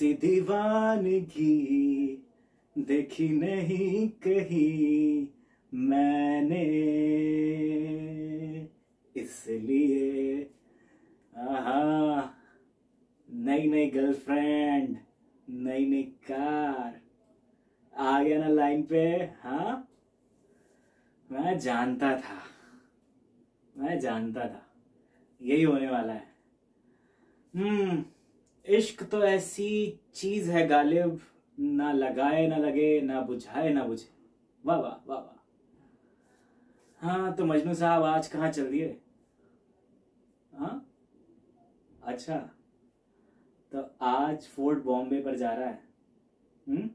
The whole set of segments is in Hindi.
ऐसी दीवानगी, देखी नहीं कहीं मैंने। इसलिए, आहा नई नई गर्लफ्रेंड नई नई कार। आ गया ना लाइन पे हाँ? मैं जानता था, मैं जानता था, यही होने वाला है। हम्म इश्क तो ऐसी चीज़ है गालिब, ना लगाए, ना लगे, ना बुझाए, ना बुझे। वाह वाह वाह वाह। हाँ तो मजनू साहब, आज कहाँ चल दिए? हाँ? अच्छा तो आज फोर्ट बॉम्बे पर जा रहा है। हम्म?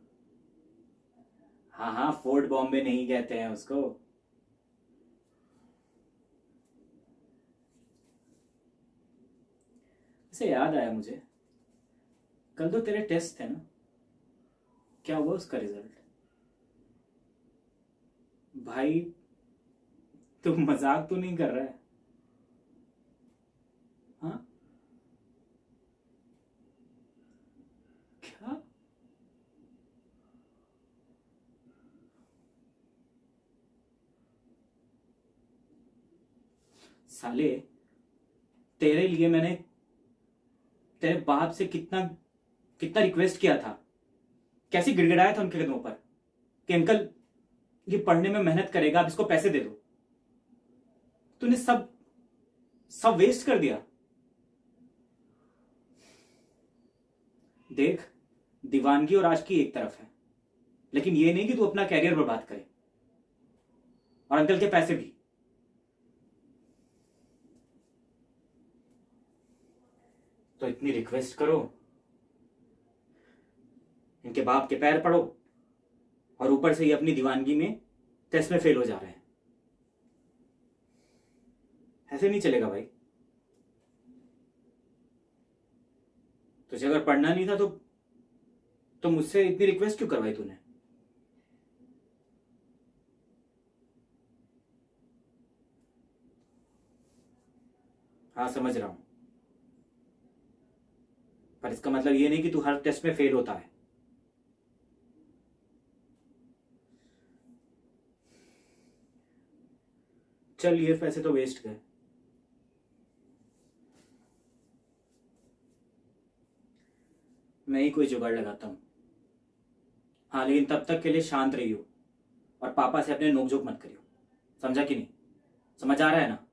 हाँ हाँ फोर्ट बॉम्बे नहीं कहते हैं उसको। से याद आया मुझे। कल तो तेरे टेस्ट थे ना। क्या हुआ उसका रिज़ल्ट भाई, तू मज़ाक तो नहीं कर रहा है? हाँ? क्या? साले, तेरे लिए मैंने, तेरे बाप से कितना कितना रिक्वेस्ट किया था? कैसे गिड़गिड़ाया था उनके कदमों पर? कि अंकल, ये पढ़ने में मेहनत करेगा आप इसको पैसे दे दो। तूने सब सब वेस्ट कर दिया। देख, दीवानगी और आज की एक तरफ़ है। लेकिन ये नहीं कि तू अपना कैरियर बर्बाद करे। और अंकल के पैसे भी। तो इतनी रिक्वेस्ट करो। इनके बाप के पैर पड़ो और ऊपर से ये अपनी दीवानगी में टेस्ट में फेल हो जा रहे हैं। ऐसे नहीं चलेगा भाई। तुझे अगर पढ़ना नहीं था तो तो मुझसे इतनी रिक्वेस्ट क्यों करवाई तूने? हाँ समझ रहा हूँ। पर इसका मतलब ये नहीं कि तू हर टेस्ट में फेल होता है। चल, ये पैसे तो वेस्ट गए मैं ही कोई जुगाड़ लगाता हूँ। हाँ लेकिन तब तक के लिए शांत रहियो और पापा से अपने नोकझोंक मत करियो। समझा कि नहीं? समझ आ रहा है ना?